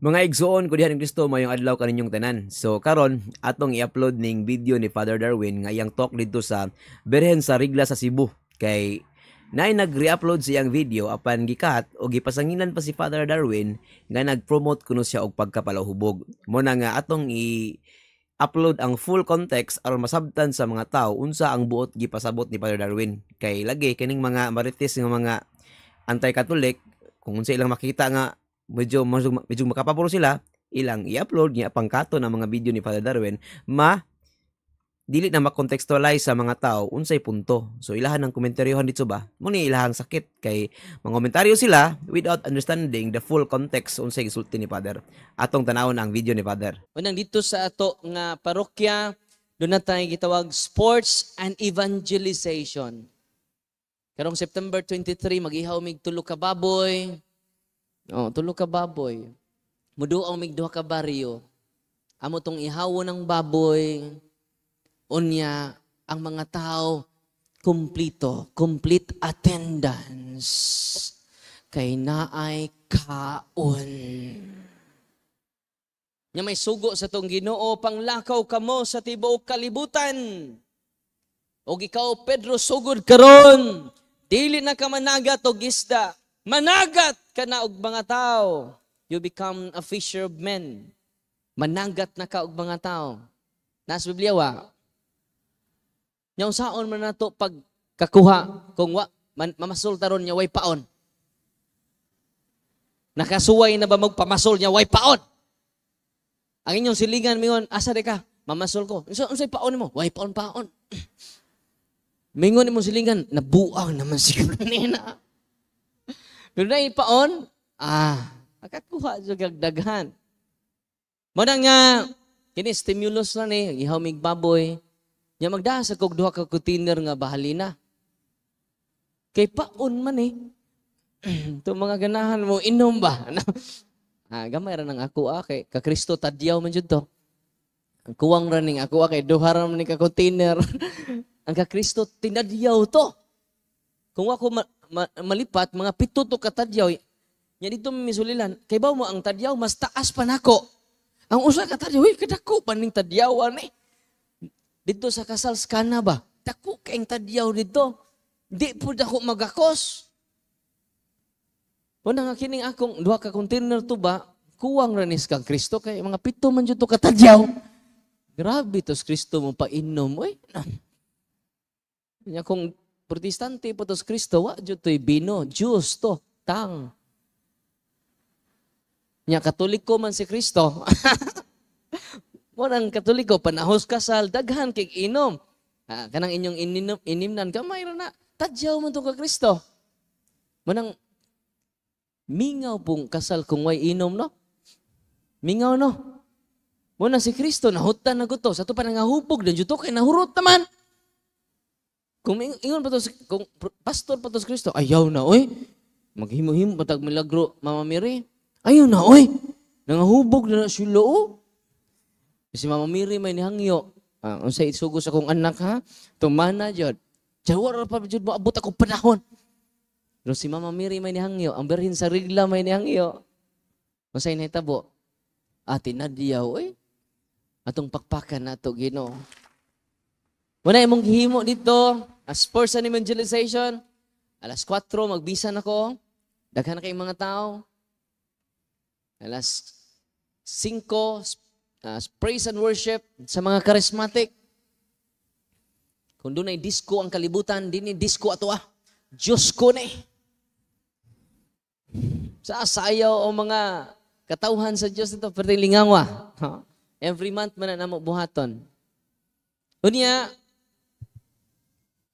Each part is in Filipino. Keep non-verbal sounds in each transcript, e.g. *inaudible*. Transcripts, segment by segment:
Mga igsoon ko diha ng Kristo mayong adlaw kaninyong tanan. So karon atong i-upload ning video ni Father Darwin nga iyang talk dito sa Berhen sa Rigla sa Cebu kay nay nag-re-upload siyang video apan gikat o gipasanginan pa si Father Darwin nga nag-promote kuno siya og pagkapalahubog. Mo na nga atong i upload ang full context aron masabtan sa mga tao unsa ang buot gipasabot ni Father Darwin kay lagi kining mga marites nga mga anti-catholic kung unsa ilang makita nga medyo medyo, makapapuro sila ilang i-upload niya pangkato ng mga video ni Father Darwin ma dili na makontextualize sa mga tao unsay punto. So ilahan ng komentaryohan dito ba? Mo ni ilahang sakit kay mga komentaryo sila without understanding the full context unsay gisulti ni Father. Atong tanawon ang video ni Father. Unang dito sa ato nga parokya, doon na tayo gitawag sports and evangelization. Karong September 23, mag-ihaw mig tulo ka baboy. Oh, tulo ka baboy. Muduaw mig duha ka baryo. Amo tong ihawo ng baboy. Unya ang mga tao kumplito, complete attendance kay naay kaon. Nya may sugo sa tong Ginoo panglakaw kamo sa tibuok kalibutan. O ikaw Pedro sugod karon dili na ka managat og isda. Managat ka na og mga tao. You become a fisher of men. Managat na ka og mga tao. Nas Biblia wa. Nya saon man nato pag kakuha kung wa man, mamasol taron nya way paon. Nakasuway na ba magpamasol nya way paon? Ang inyong silingan mingon, asa de ka? Mamasol ko. Unsa unsay paon mo? Way paon paon. *clears throat* Mingon imong silingan, nabuang naman siguro *laughs* nina. Pero na paon, ah, makakuha sa daghan. Mo na nga, kini stimulus na ni, ihaw mig baboy. Nya magdaha sa kog duha ka container nga bahalina. Kay paon man eh. *clears throat* Ito mga ganahan mo, inom ba? *laughs* Ah, gamay ra nang ako ah, kay ka Kristo tadyaw man jud to. Ang kuwang ra ako ah, kay duha ra man ka container. *laughs* ang ka Kristo tinadyaw to. Kung ako ma, ma, malipat mga pito to katadyaw, nya dito misulilan, kay ba mo ang tadyaw mas taas pa nako. Ang usa ka tadyaw, uy, kadako pa ning tadyawan eh. Dito sa kasal skana ba? Dako kay tadyaw dito. Di po dako magakos. Una nga kining akong duha ka container to ba, kuwang ranis kang Kristo kay mga pito man jud to katadyaw. Grabe tos Kristo mo painom oy. Nya kung protestante po tos Kristo wa jud toy bino, juice to, tang. Nya katoliko man si Kristo. *laughs* Morang katoliko panahos kasal daghan kay inom. Ah, kanang inyong ininom inimnan gamay ra na. Tadyaw man to ka Kristo. Manang Mingaw pong kasal kung way inom, no? Mingaw, no? Muna si Kristo, nahutan na guto. Sa ito pa nangahupog, dan juto kay nahurot naman. Kung ingon pa to, kung pastor pa to si Kristo, ayaw na, oy. Maghimo-himo, matag milagro, Mama Mary. Ayaw na, oy. Nangahubog na na sila, oh. Si Mama Mary may nihangyo. Ah, unsay isugo sa kong anak, ha? Tumana, jod. Jawar pa, jod mo, abot ako panahon. Pero si Mama Mary may nihangyo, ang berhin sa rigla may nihangyo. Masay na itabo. Ate Nadiyaw, eh. Atong pakpakan na ito, Gino. Muna imong gihimo dito, as sports and evangelization, alas 4, magbisan ako. Daghan na kayong mga tao. Alas 5, uh, praise and worship sa mga charismatic. Kung doon ay disco ang kalibutan, din ni disco ato ah. Diyos ko ni. Sa sayaw o mga katauhan sa Diyos ito, pero lingangwa. Every month man na mo buhaton. Unya,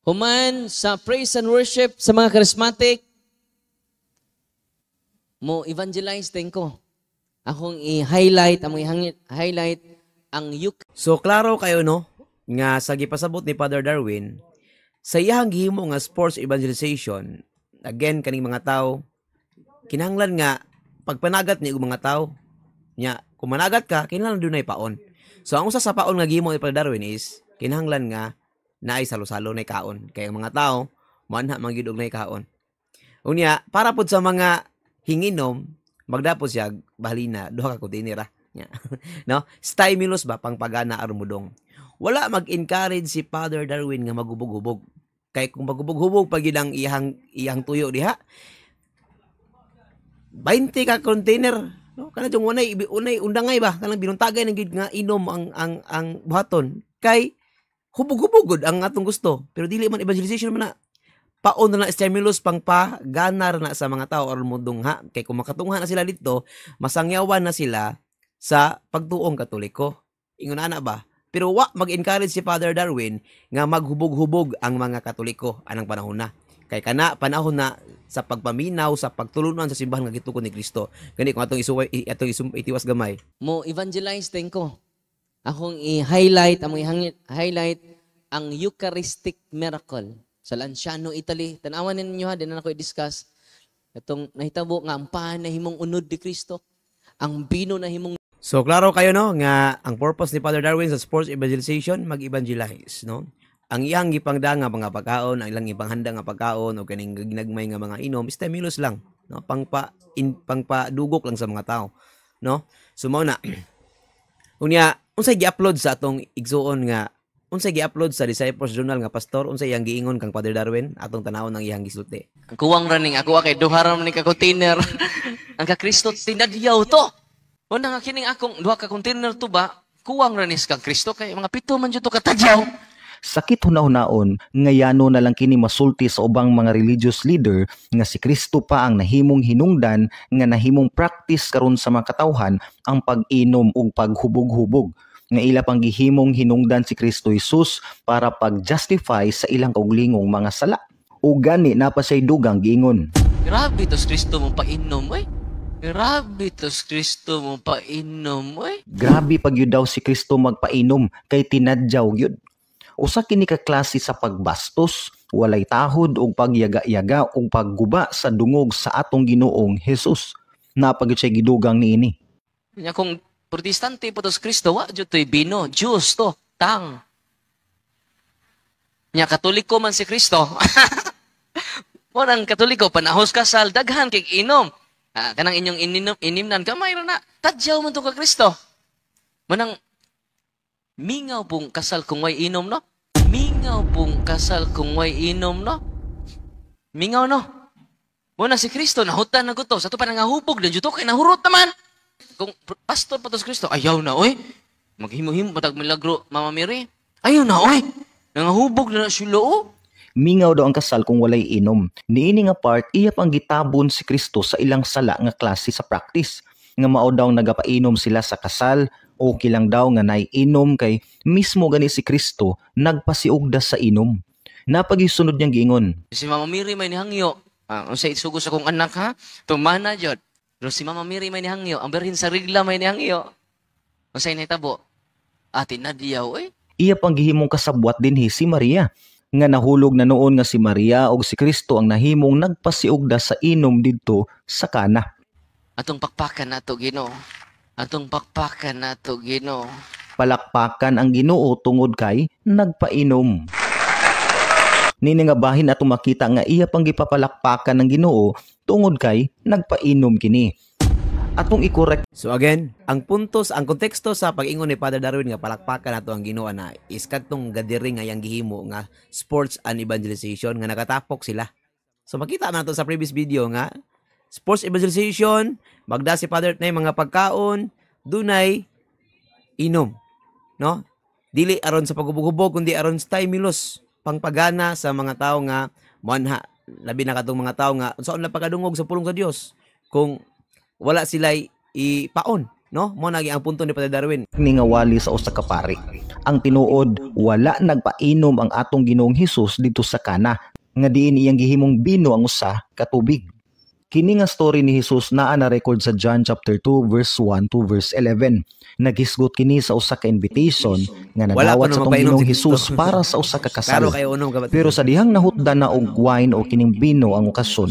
human sa praise and worship sa mga charismatic, mo evangelize din ko. Akong i-highlight, among i-highlight ang yuk. So klaro kayo no nga sa gipasabot ni Father Darwin sa iyang gihimo nga sports evangelization again kaning mga tao kinahanglan nga pagpanagat ni mga tao nya kung managat ka kinahanglan dunay paon so ang usa sa paon nga gihimo ni Father Darwin is kinahanglan nga naay salo-salo na kaon kay ang mga tao manha mangyud og kaon unya para pud sa mga hinginom magdapos siya bahalina duha ka container ah. *laughs* No? Stimulus ba pang pagana aron mudong. Wala mag-encourage si Father Darwin nga magubog-hubog. Kay kung magubog-hubog pag yun ang iyang iyang tuyo diha, 20 ka container no kana jung unay unay undangay ba kanang binuntagay ng gid nga inom ang ang ang buhaton kay hubog-hubog gud ang atong gusto. Pero dili man evangelization man na. Paon na na stimulus pang pa ganar na sa mga tao aron mo dungha kay kung makatungha na sila dito masangyawan na sila sa pagtuong katoliko. Ingon ana ba? Pero wa mag-encourage si Father Darwin nga maghubog-hubog ang mga katoliko anang panahon na. Kay kana panahon na sa pagpaminaw sa pagtulunan sa simbahan nga gitukod ni Kristo. Gani kung atong isuway atong isum, itiwas gamay. Mo evangelize ko. Akong i-highlight, among i-highlight ang Eucharistic miracle sa Lanciano, Italy. Tanawan ninyo ha, din na ako i-discuss. Itong nahitabo nga ang pahan na himong unod ni Kristo. Ang bino na himong So klaro kayo no nga ang purpose ni Father Darwin sa sports evangelization mag-evangelize no. Ang iyang gipangda nga mga pagkaon, ang ilang ipanghanda nga pagkaon o kaning ginagmay nga mga inom, stimulus lang no pangpa in, pangpadugok lang sa mga tao no. So mao *clears throat* unya unsay gi-upload sa atong igsuon nga unsay gi-upload sa Disciples Journal nga pastor unsay iyang giingon kang Father Darwin atong tanawon ng iyang gisulti. ang kuwang running ako kay duharam ni ka container. *laughs* ang ka Kristo tinadyaw to. Una nga kining akong duha ka container to ba? Kuwang ranis kang Kristo kay mga pito man jud to katadyaw. Sakit hunahunaon nga yano na lang kini masulti sa ubang mga religious leader nga si Kristo pa ang nahimong hinungdan nga nahimong practice karon sa mga katawhan ang pag-inom ug paghubog-hubog nga ila pang gihimong hinungdan si Kristo Jesus para pag-justify sa ilang kauglingong mga sala. O gani na pa say dugang giingon. Grabe tos Kristo mo painom, oy. Grabe tos Kristo mo painom, oy. Grabe pag yun daw si Kristo magpainom kay tinadyaw yun. Usa kini ka klase sa pagbastos, walay tahod ug pagyaga-yaga ug pagguba sa dungog sa atong Ginoong Hesus. Napagid siya gidugang niini. Nya kung protestante po tos Kristo, wa jud to'y bino, Diyos to, tang. Nya katoliko man si Kristo. *laughs* Morang katoliko panahos kasal daghan kay inom. Ah, kanang inyong ininom inimnan kamay na. Tadyaw man to ka Kristo. Manang mingaw pong kasal kung way inom no. Mingaw pong kasal kung way inom no. Mingaw no. Muna si Kristo nahutan na guto sa to pa nangahubog na juto kay nahurot naman. Kung pastor pa to si Kristo, ayaw na oy. Maghimo-himo matag milagro Mama Mary. Ayaw na oy. Nangahubog na na sila oh. Mingaw daw ang kasal kung walay inom. Niini nga part, iya pang gitabon si Kristo sa ilang sala nga klase sa practice. Nga mao daw nagapainom sila sa kasal, okay lang daw nga naiinom kay mismo gani si Kristo nagpasiugda sa inom. Napagisunod niyang giingon, Si Mama Mary may nihangyo. Ah, unsay isugo sa kong anak ha? Tumana jud. Pero si Mama Mary may nihangyo. Ang berhin sa rigla may nihangyo. Unsay nahitabo? Ate Nadiyaw eh. iya pang gihimong kasabwat dinhi si Maria nga nahulog na noon nga si Maria og si Kristo ang nahimong nagpasiugda sa inom didto sa kana. Atong pakpakan nato Ginoo. Atong pakpakan nato Ginoo. Palakpakan ang Ginoo tungod kay nagpainom. Nini nga bahin atong makita nga iya pang gipapalakpakan ng Ginoo tungod kay nagpainom kini. Atong i-correct So again, ang puntos, ang konteksto sa pag-ingon ni Father Darwin nga palakpakan nato ang Ginoo na is kadtong gathering nga yang gihimo nga sports and evangelization nga nakatapok sila. So makita nato sa previous video nga sports evangelization, magda si Father na mga pagkaon, dunay inom, no? Dili aron sa pagubog-ubog kundi aron stimulus pangpagana sa mga tao nga manha labi na katong mga tao nga unsaon lang pagkadungog sa pulong sa Dios kung wala sila ipaon no mo nagi ang punto ni Father Darwin ni nga wali sa usa ka pari. Ang tinuod wala nagpainom ang atong Ginoong Hesus dito sa kana nga diin iyang gihimong bino ang usa ka tubig. Kini nga story ni Hesus naa na record sa John chapter 2 verse 1 to verse 11. Nagisgot kini sa usa ka invitation nga nadawat sa naman atong painom Ginoong si Hesus Kristo. para sa usa ka kasal. Pero sa dihang nahutdan na og wine o kining bino ang okasyon,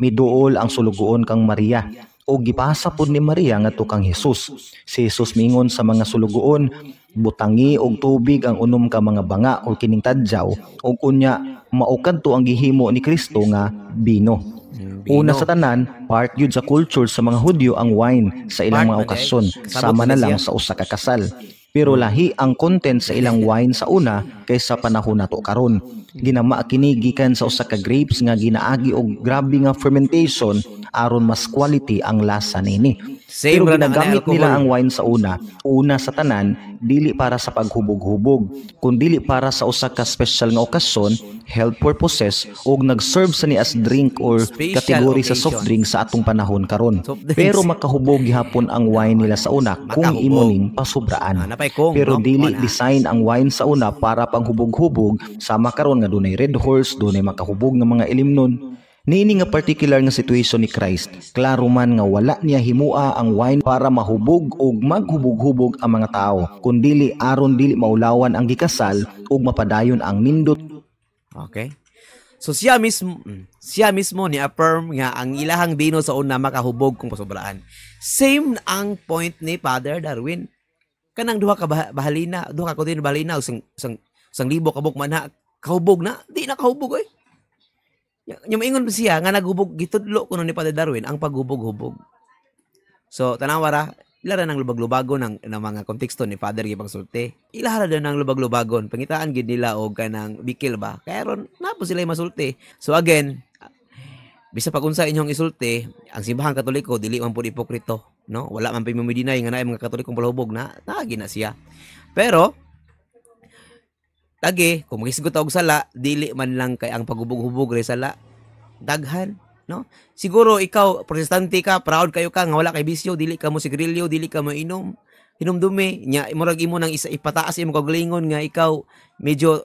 miduol ang sulugoon kang Maria o gipasa pod ni Maria ngadto kang Hesus. Si Hesus mingon sa mga sulugoon, butangi og tubig ang unom ka mga banga o kining tadyaw ug unya maukad to ang gihimo ni Kristo nga bino. Una sa tanan, part yun sa culture sa mga Hudyo ang wine sa ilang mga okasyon, sama na lang sa usa ka kasal. Pero lahi ang content sa ilang wine sa una kaysa panahon nato karon. Ginama kini gikan sa usa ka grapes nga ginaagi og grabe nga fermentation aron mas quality ang lasa nini. Same Pero ginagamit nila ang wine sa una, una sa tanan, dili para sa paghubog-hubog, kundi dili para sa usa ka special nga okasyon, health purposes ug nag-serve sa ni as drink or kategory sa soft drink sa atong panahon karon. Pero makahubog gihapon ang wine nila sa una kung imo ning pasubraan. Pero dili design ang wine sa una para panghubog-hubog sama karon nga dunay red horse, dunay makahubog nga mga ilimnon. Niini nga particular nga situation ni Christ, klaro man nga wala niya himua ang wine para mahubog o maghubog-hubog ang mga tao, kundili aron dili maulawan ang gikasal ug mapadayon ang nindot Okay? So siya mismo mm, siya mismo ni affirm nga ang ilahang bino sa una makahubog kung pasobraan. Same ang point ni Father Darwin. Kanang duha ka bah- bahalina, duha ka kutin bahalina usang usang usang libo kabuk man na kahubog na, di na kahubog oy. Yung maingon siya nga naghubog gitudlo kuno ni Father Darwin ang paghubog-hubog. So tanawa ra ilara ng lubag-lubagon ng, ng mga konteksto ni Father Gibang Sulti. Ilara din ng lubag-lubagon. Pangitaan gid nila og kanang bikil ba. Kaya ron napo sila masulti. So again, bisa pag unsa inyong isulti, ang simbahang katoliko dili man pud ipokrito, no? Wala man pimumidinay nga naay mga katolikong palahubog na naagi na siya. Pero lagi kung magisgot og sala, dili man lang kay ang paghubog-hubog re sala daghan, no? Siguro ikaw protestante ka, proud kayo ka nga wala kay bisyo, dili ka mo sigarilyo, dili ka mo inom. Hinumdumi nya murag imo nang isa ipataas imo kagalingon nga ikaw medyo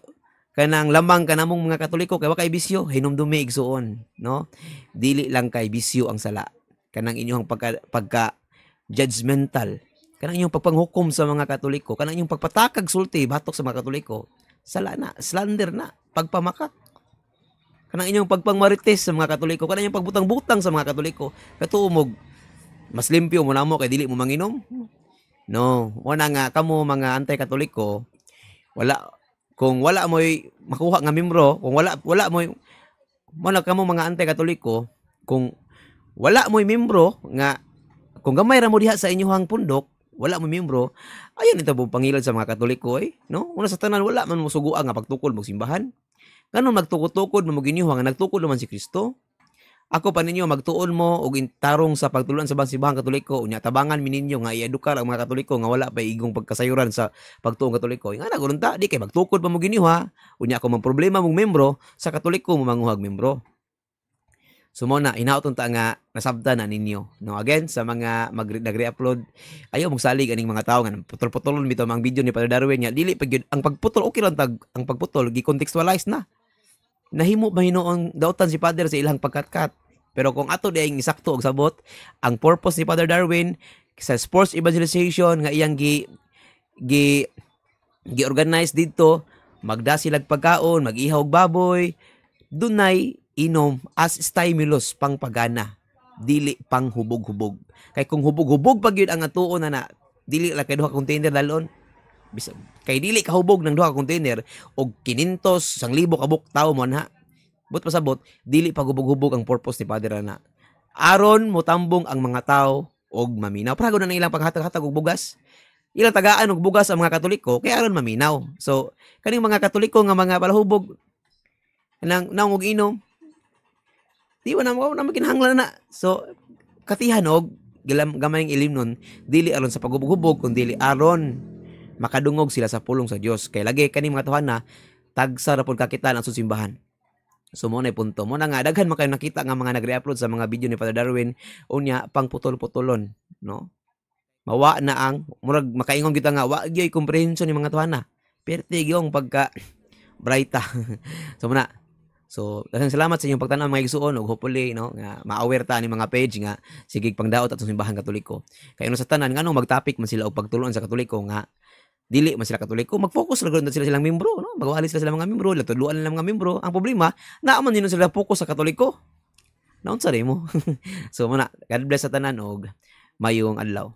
kanang lamang ka namong mga katoliko kay wa kay bisyo hinumdumi igsuon no? Dili lang kay bisyo ang sala kanang inyong pagka, pagka judgmental. Kanang inyong pagpanghukom sa mga katoliko. Kanang inyong pagpatakag sulti batok sa mga katoliko sala na slander na pagpamakak kanang inyong pagpangmarites sa mga katoliko kanang inyong pagbutang-butang sa mga katoliko katuumog mas limpyo mo namo kay dili mo manginom? No wala nga kamo mga anti-katoliko wala kung wala mo'y makuha nga membro kung wala wala mo'y wala kamo mga anti-katoliko kung wala mo'y membro nga kung gamay ra mo diha sa inyong pundok wala mo membro ayon ito po pangilad sa mga katoliko eh no? Una sa tanan wala man mo suguan nga pagtukod mo simbahan. Kanon magtukod-tukod mo ginyuha nga nagtukod naman si Kristo? Ako pa ninyo magtuon mo og tarong sa pagtuluan sa bansibahang katoliko. Unya tabangan mi ninyo nga iedukar ang mga katoliko nga wala pa igong pagkasayuran sa pagtuong katoliko. Nga naguron ta di kay magtukod pa mo ginyuha. Unya ako man problema mong membro sa katoliko mo manguhag membro So mo na inauton ta nga nasabta na ninyo. No again sa mga mag nagre-upload ayaw mong salig aning mga tao nga putol-putolon bitaw ang video ni Father Darwin nga dili pag ang pagputol okay lang tag ang pagputol gi-contextualize na. Nahimo ba hinuon dautan si Father sa ilang pagkatkat. Pero kung ato di ang isakto og sabot, ang purpose ni Father Darwin sa sports evangelization nga iyang gi gi gi-organize dito, magda sila pagkaon, mag-ihaw baboy, dunay inom as stimulus pang pagana. Dili pang hubog-hubog. Kay kung hubog-hubog pag yun ang atuon na na dili lang kay duha container dalon. Kay dili ka hubog ng duha container og kinintos sang libo ka buk tawo mo na. But pasabot dili pa hubog-hubog ang purpose ni Father na aron mo tambong ang mga tao og maminaw. Para na ilang paghatag-hatag og bugas. Ilang tagaan og bugas ang mga katoliko kay aron maminaw. So kaning mga katoliko nga mga palahubog nang nang og inom di ba na mo na na so katihan og gilam gamayng ilim nun dili aron sa paghubog-hubog kun dili aron makadungog sila sa pulong sa Dios kay lagi kani mga tuhan tagsa ra pud kakitaan ang susimbahan So mo na punto. Mo na nga daghan man nakita nga mga nagre-upload sa mga video ni Father Darwin unya pang putol-putulon, no? Mawa na ang murag makaingon kita nga wa gyud comprehension ni mga tuhan Perte gyong pagka *clears throat* brighta. *laughs* so muna. So, daghang salamat sa inyong pagtanaw mga igsuon ug hopefully no nga ma-aware ta ni mga page nga sige pangdaot atong simbahan katoliko. Kay ano sa tanan ngano mag-topic man sila og pagtulon sa katoliko nga dili man sila katoliko mag-focus gud sila silang membro no? Magwali sila sila mga membro latudluan nila mga membro. Ang problema naa man din sila focus sa katoliko? Naunsa mo? *laughs* So muna God bless sa tanan og mayong adlaw